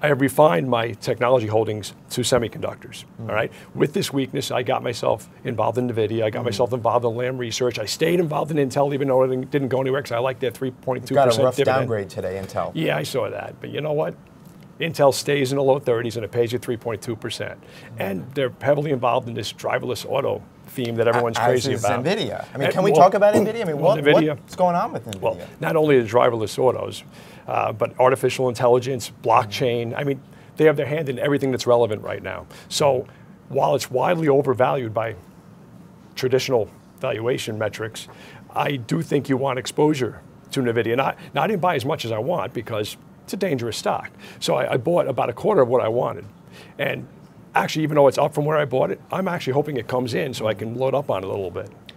I have refined my technology holdings to semiconductors. Mm. All right. With this weakness, I got myself involved in NVIDIA. I got mm. myself involved in Lam Research. I stayed involved in Intel, even though it didn't go anywhere because I like that 3.2 percent. Got a rough dividend. downgrade today, Intel. Yeah, I saw that. But you know what? Intel stays in the low 30s and it pays you 3.2 percent, mm. and they're heavily involved in this driverless auto theme that everyone's crazy about. NVIDIA. I mean, can we well, talk about NVIDIA? I mean, well, what, NVIDIA, what's going on with NVIDIA? Well, not only the driverless autos, uh, but artificial intelligence, blockchain. I mean, they have their hand in everything that's relevant right now. So while it's widely overvalued by traditional valuation metrics, I do think you want exposure to NVIDIA. Not, not I didn't buy as much as I want because it's a dangerous stock. So I, I bought about a quarter of what I wanted. And actually, even though it's up from where I bought it, I'm actually hoping it comes in so I can load up on it a little bit.